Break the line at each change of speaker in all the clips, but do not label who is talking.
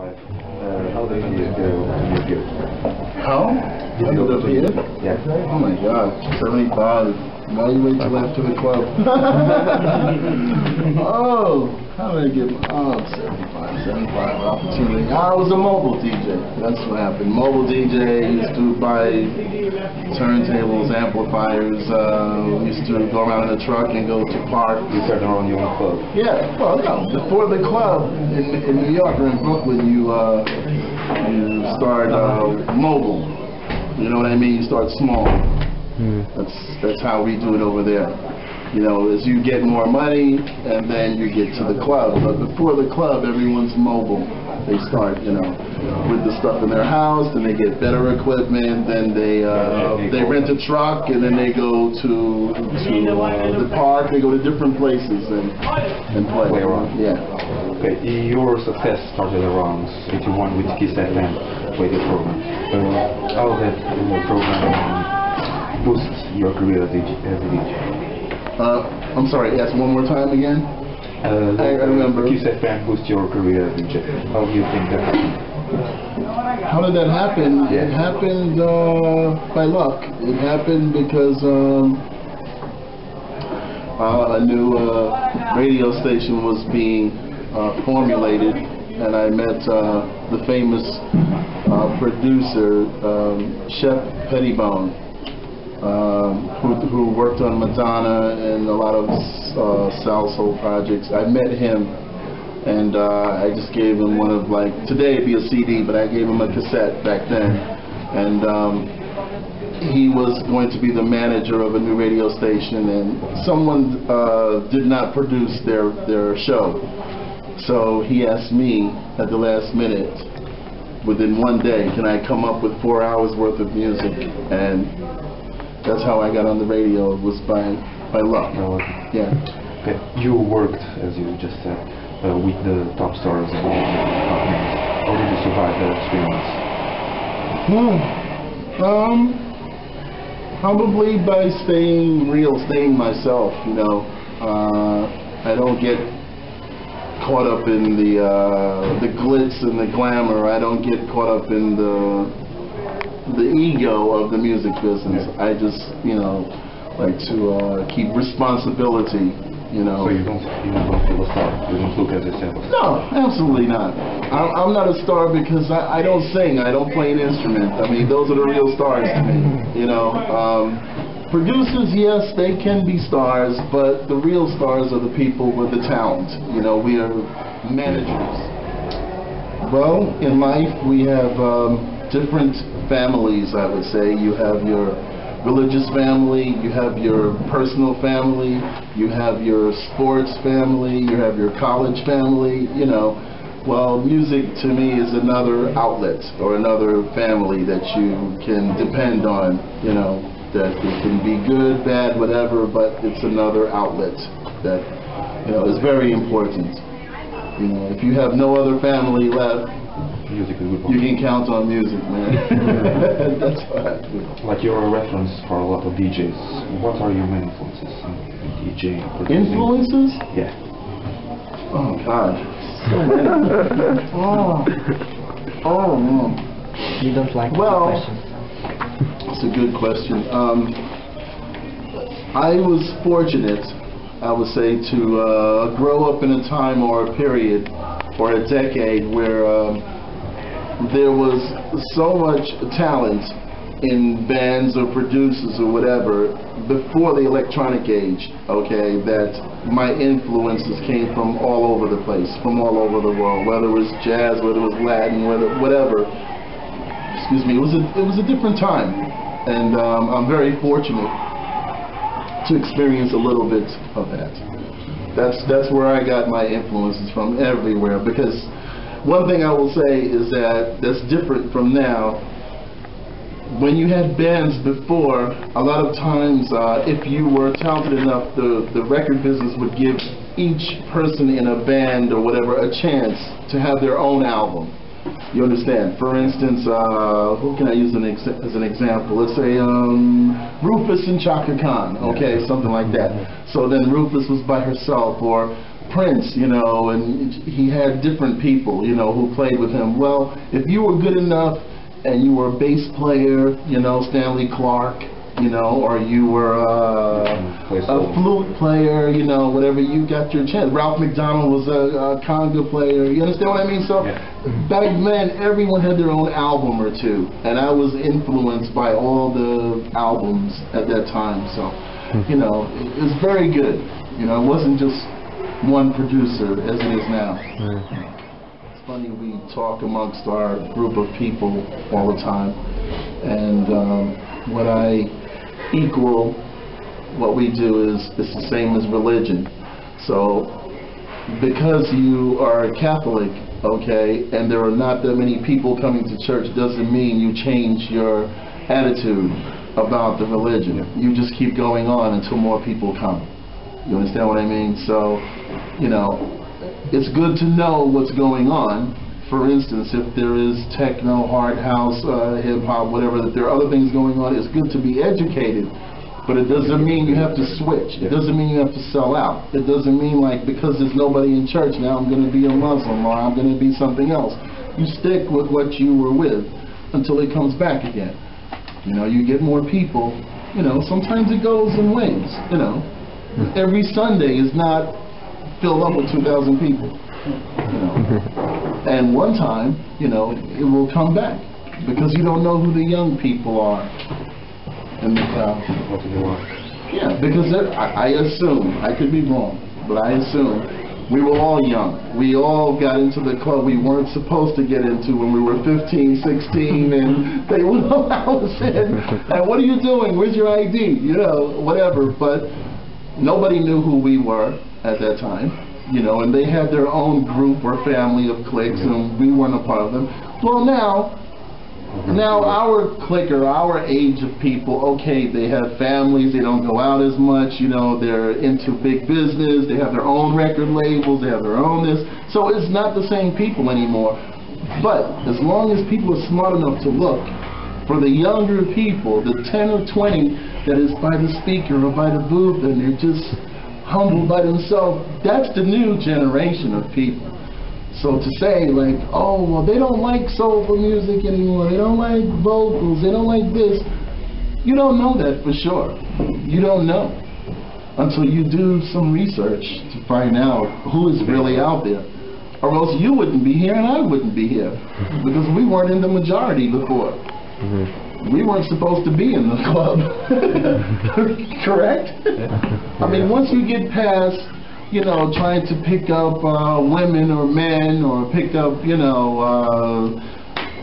75. Uh, how did you uh, you
How?
Did you
appear?
Yeah.
Oh my God, 75. Why you wait till after the club? oh, how did I get? Oh, 75, 75 opportunity. I was a mobile DJ. That's what happened. Mobile DJ used to buy turntables, amplifiers. Uh, used to go around in a truck and go to park.
You started around your own club.
Yeah, well, no. Before the club in, in New York or in Brooklyn, you uh, you start uh, mobile. You know what I mean? You start small. That's that's how we do it over there. You know, as you get more money, and then you get to the club. But before the club, everyone's mobile. They start, you know, with the stuff in their house, then they get better equipment, then they uh, they rent a truck, and then they go to to uh, the park. They go to different places and and play.
Play around.
Yeah.
Okay, your success started around 81 with Kiss FM radio program. Uh, how that program boost your career as a DJ? As?
Uh, I'm sorry. Ask one more time again.
Uh,
I- I remember.
Kiss FM boost your career as. How do you think that happened?
How did that happen? It happened uh, by luck. It happened because um, uh, a new uh, radio station was being uh, formulated, and I met uh, the famous uh, producer, um, Shep Pettibone, um, who, who worked on Madonna and a lot of uh, salsa projects. I met him and uh, I just gave him one of like today it'd be a CD, but I gave him a cassette back then, and um, he was going to be the manager of a new radio station, and someone uh, did not produce their their show, so he asked me at the last minute, within one day, can I come up with four hours worth of music, and that's how I got on the radio. It was by by luck.
Uh,
Yeah.
okay, you worked, as you just said, uh, with the top stars and all the. How did you survive that experience?
Hmm. Um, probably by staying real, staying myself. You know, uh, I don't get caught up in the uh, the glitz and the glamour. I don't get caught up in the the ego of the music business. I just, you know, like to uh, keep responsibility. You know.
So you don't, you don't feel a star. You don't look at yourself.
No, absolutely not. I'm, I'm not a star because I, I don't sing. I don't play an instrument. I mean, those are the real stars to me. You know, um, producers, yes, they can be stars, but the real stars are the people with the talent. You know, we are managers. Well, in life, we have um, different families, I would say. You have your religious family, you have your personal family, you have your sports family, you have your college family, you know. Well, music to me is another outlet or another family that you can depend on, you know, that it can be good, bad, whatever, but it's another outlet that, you know, is very important. You know, if you have no other family left,
music is good.
you can count on music, man. That's what
Like you're a reference for a lot of DJs. What are your main influences in DJing?
Influences?
Yeah.
Oh God, so many. oh, oh man.
You don't like
Well-
the question.
That's a good question. Um, I was fortunate, I would say, to uh, grow up in a time or a period or a decade where um, there was so much talent in bands or producers or whatever before the electronic age, okay, that my influences came from all over the place, from all over the world, whether it was jazz, whether it was Latin, whether, whatever excuse me, it was a, it was a different time. And um, I'm very fortunate to experience a little bit of that. That's, that's where I got my influences from everywhere. Because one thing I will say is that that's different from now. When you had bands before, a lot of times, uh, if you were talented enough, the, the record business would give each person in a band or whatever a chance to have their own album. You understand? For instance, uh, who can I use an ex as an example? Let's say um, Rufus and Chaka Khan, okay, something like that. So then Rufus was by herself, or Prince, you know, and he had different people, you know, who played with him. Well, if you were good enough and you were a bass player, you know, Stanley Clarke, you know, or you were uh, a flute player, you know, whatever, you got your chance. Ralph MacDonald was a, a conga player. You understand what I mean? So
Yeah.
back then, everyone had their own album or two, and I was influenced by all the albums at that time. So, you know, it, it was very good. You know, it wasn't just one producer as it is now. It's funny we talk amongst our group of people all the time, and um, what I equal what we do is it's the same as religion. So because you are a Catholic, okay, and there are not that many people coming to church doesn't mean you change your attitude about the religion. You just keep going on until more people come. You understand what I mean? So, you know, it's good to know what's going on. For instance, if there is techno, hard house, uh, hip hop, whatever, that there are other things going on, it's good to be educated. But it doesn't mean you have to switch. It doesn't mean you have to sell out. It doesn't mean like because there's nobody in church now I'm going to be a Muslim or I'm going to be something else. You stick with what you were with until it comes back again. You know, you get more people. You know, sometimes it goes in waves. You know, Hmm. every Sunday is not filled up with 2,000 people. You know, and one time, you know, it will come back because you don't know who the young people are in the crowd.
What do you want?
Yeah, because I, I assume, I could be wrong, but I assume we were all young. We all got into the club we weren't supposed to get into when we were 15, 16, and they would allow us in. And what are you doing? Where's your ID? You know, whatever. But nobody knew who we were at that time, you know, and they had their own group or family of cliques, and we weren't a part of them. Well, now, now, our clique or our age of people, okay, they have families, they don't go out as much, you know, they're into big business, they have their own record labels, they have their own this. So it's not the same people anymore. But as long as people are smart enough to look, for the younger people, the 10 or 20 that is by the speaker or by the booth and they're just humble by themselves, that's the new generation of people. So to say like, oh, well, they don't like soulful music anymore, they don't like vocals, they don't like this, you don't know that for sure. You don't know until you do some research to find out who is really out there. Or else you wouldn't be here and I wouldn't be here because we weren't in the majority before. Mm-hmm. We weren't supposed to be in the club. Correct? I mean, once you get past, you know, trying to pick up uh, women or men or pick up, you know, uh,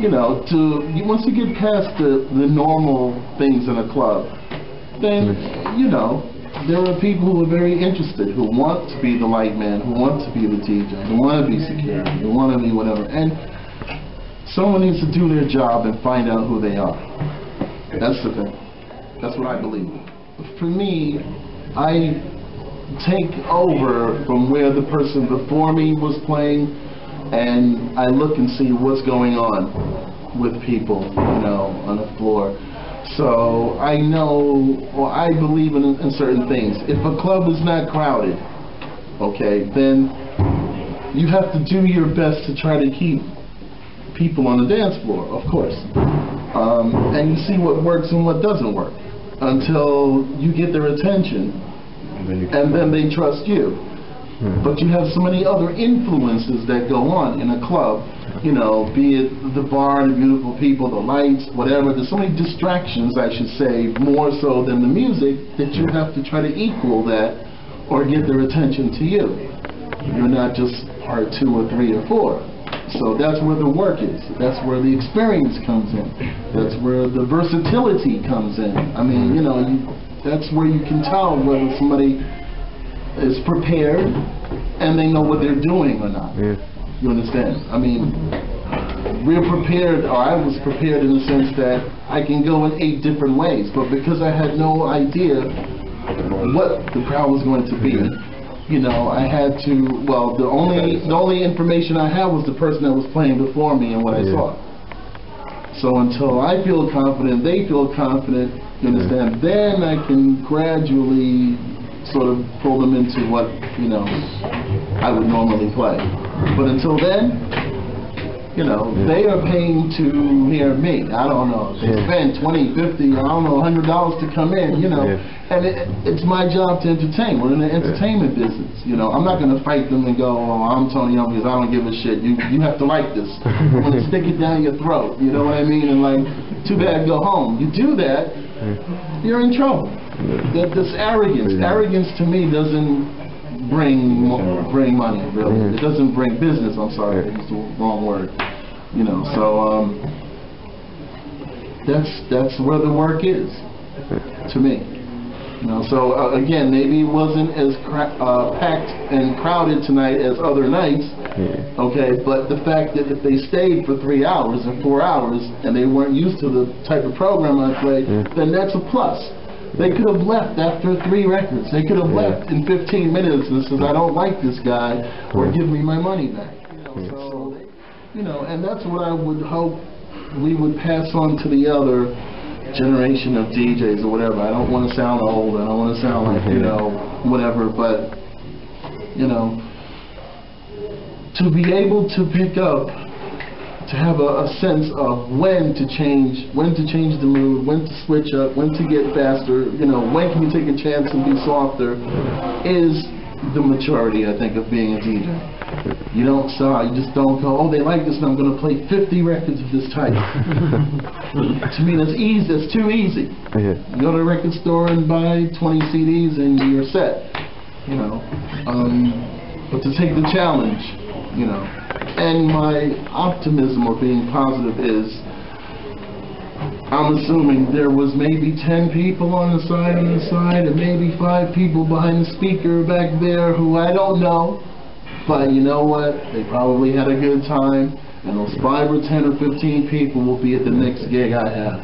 you know, to you- once you get past the the normal things in a club, then you know there are people who are very interested, who want to be the light man, who want to be the DJ, who want to be security, who want to be whatever, and someone needs to do their job and find out who they are. That's the thing. That's what I believe. For me, I take over from where the person before me was playing, and I look and see what's going on with people, you know, on the floor. So I know, or I believe in, in certain things. If a club is not crowded, okay, then you have to do your best to try to keep people on the dance floor, of course. Um, and you see what works and what doesn't work until you get their attention
And then
and then they trust you. But you have so many other influences that go on in a club, you know, be it the bar, the beautiful people, the lights, whatever. There's so many distractions, I should say, more so than the music, that you have to try to equal that or get their attention to you. You're not just part two or three or four. So that's where the work is. That's where the experience comes in. That's where the versatility comes in. I mean, you know, you, that's where you can tell whether somebody is prepared and they know what they're doing or not. You understand? I mean, we're prepared, or I was prepared in the sense that I can go in eight different ways, but because I had no idea what the crowd was going to be, you know, I had to, well, the only, the only information I had was the person that was playing before me and what I saw. So until I feel confident, they feel confident, you understand, then I can gradually sort of pull them into what, you know, I would normally play. But until then, you know, they are paying to hear me. I don't know. They
Yeah.
spend twenty, fifty, I don't know, hundred dollars to come in, you know.
Yeah.
And it, it's my job to entertain. We're in the entertainment business, you know. I'm not gonna fight them and go, oh, I'm Tony Young because I don't give a shit. You, you have to like this. I'm gonna stick it down your throat, you know what I mean? And like, too bad, go home. You do that, you're in trouble. That this arrogance,
Yeah.
arrogance to me doesn't bring mo- bring money really. It doesn't bring business. I'm sorry, I used the wrong word. You know, so um, that's that's where the work is to me. You know, so uh, again, maybe it wasn't as cra- uh, packed and crowded tonight as other nights.
Yeah.
Okay, but the fact that if they stayed for three hours or four hours and they weren't used to the type of program I played,
Yeah.
then that's a plus. They could have left after three records. They could have
Yeah.
left in 15 minutes and said, I don't like this guy, or give me my money back. You know,
Yeah.
so, you know, and that's what I would hope we would pass on to the other generation of DJs or whatever. I don't want to sound old. I don't want to sound like, you know, whatever, but, you know, to be able to pick up, to have a, a sense of when to change, when to change the mood, when to switch up, when to get faster, you know, when can you take a chance and be softer, is the maturity, I think, of being a DJ. You don't saw, you just don't go, oh, they like this, and I'm going to play 50 records of this type. to me, that's easy. That's too easy.
Yeah.
You go to a record store and buy 20 CDs and you're set, you know. Um, but to take the challenge, you know. And my optimism or being positive is, I'm assuming there was maybe 10 people on the side on the side and maybe five people behind the speaker back there who I don't know. But you know what? They probably had a good time. And those five or 10 or 15 people will be at the next gig I have.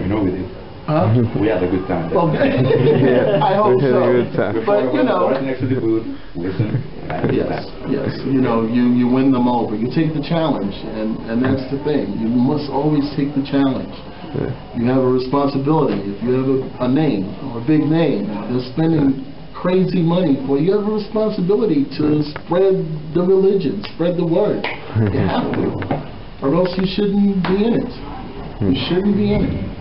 We know we did.
Huh?
We had a good time.
Okay.
Yeah,
I hope
we had a
so.
good time.
But, you know,
Right next to the booth, listen. Had
yes, yes, you know, you, you win them over. You take the challenge, and, and that's the thing. You must always take the challenge.
Yeah.
You have a responsibility. If you have a, a name, or a big name, they're spending crazy money for you, you have a responsibility to spread the religion, spread the word. You have to. Or else you shouldn't be in it. You shouldn't be in it.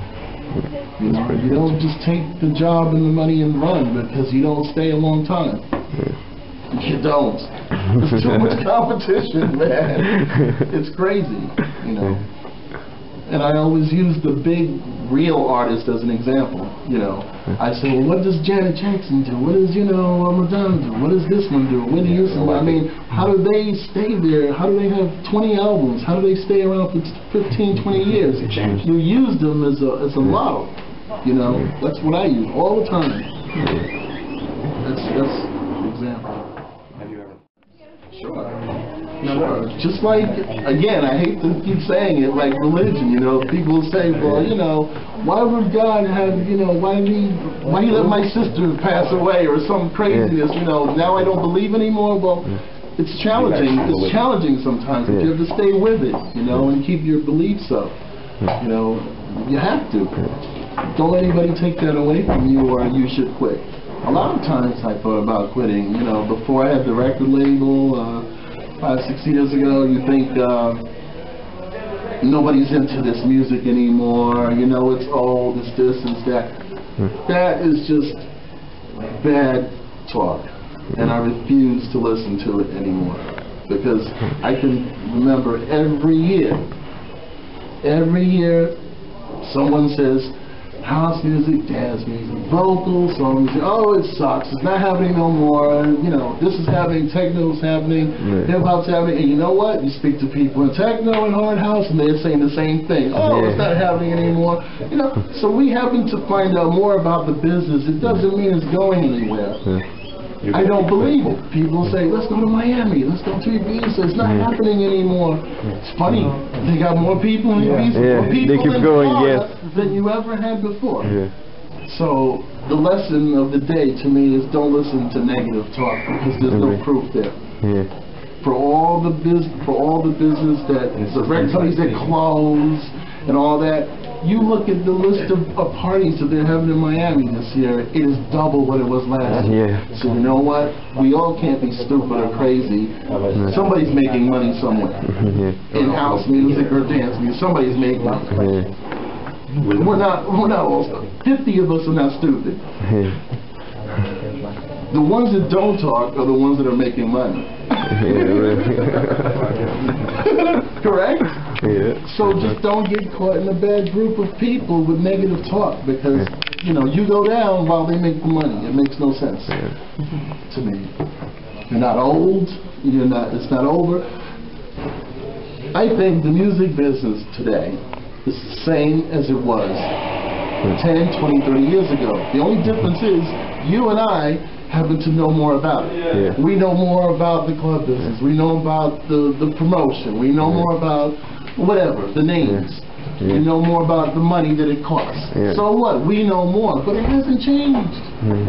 You know, you don't just take the job and the money and run because you don't stay a long time. You don't. There's too much competition, man. It's crazy, you know. And I always use the big real artist as an example, you know. I say, well, what does Janet Jackson do? What does, you know, Madonna do? What does this one do? Whitney Houston, I mean, how do they stay there? How do they have 20 albums? How do they stay around for 15, 20 years? You use them as a, as a model, you know. That's what I use all the time. That's, that's an example.
Have you ever?
Sure. Sure. Just like, again, I hate to keep saying it, like religion, you know, people say, well, you know, why would God have, you know, why he, why he let my sister pass away or some craziness, you know, now I don't believe anymore? Well, it's challenging, it's challenging sometimes, but you have to stay with it, you know, and keep your beliefs up. You know, you have to. Don't let anybody take that away from you or you should quit. A lot of times I thought about quitting, you know, before I had the record label, uh, five, six years ago, you think, uh, nobody's into this music anymore, you know, it's old, it's this, it's that. That is just bad talk, and I refuse to listen to it anymore. Because I can remember every year, every year, someone says, house music, dance music, vocals, soul music, oh, it sucks, it's not happening no more, you know, this is happening, techno's happening,
Yeah.
hip-hop's happening, and you know what? You speak to people in techno and hard house, and they're saying the same thing, oh, it's not happening anymore, you know, so we happen to find out more about the business, it doesn't mean it's going anywhere.
Yeah.
I don't believe it. People say, let's go to Miami, let's go to Ibiza. It's not
Yeah.
happening anymore. It's funny. They got more people in Ibiza,
Yeah,
more
they keep
in
going,
Florida
yes.
Than you ever had before.
Yeah.
So the lesson of the day to me is don't listen to negative talk because there's no proof there.
Yeah.
For all the bus for all the business that the record companies that close and all that. You look at the list of, of parties that they're having in Miami this year, it is double what it was last year.
Yeah.
So you know what? We all can't be stupid or crazy. Somebody's making money somewhere.
Yeah.
In house music or dance music, somebody's making money. We're not, we're not all, fifty of us are not stupid. The ones that don't talk are the ones that are making money. Correct?
Yeah.
So just don't get caught in a bad group of people with negative talk because, you know, you go down while they make the money. It makes no sense to me. You're not old, you're not, it's not over. I think the music business today is the same as it was 10, 20, 30 years ago. The only difference is you and I happen to know more about it.
Yeah.
We know more about the club business. We know about the, the promotion. We know more about whatever, the names.
Yeah.
We know more about the money that it costs.
Yeah.
So what? We know more, but it hasn't changed. Mm.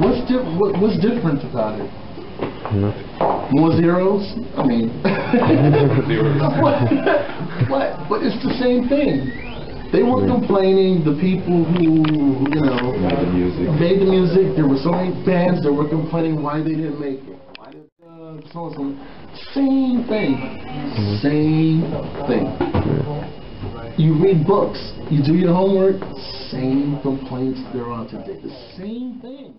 What's di- what, what's different about it? More zeros? I mean, what? what? But it's the same thing. They were complaining, the people who, you know,
Made the music.
made the music, there were so many bands that were complaining why they didn't make it. Why did, uh, so. Same thing. Same thing. You read books, you do your homework, same complaints there are today. The same thing.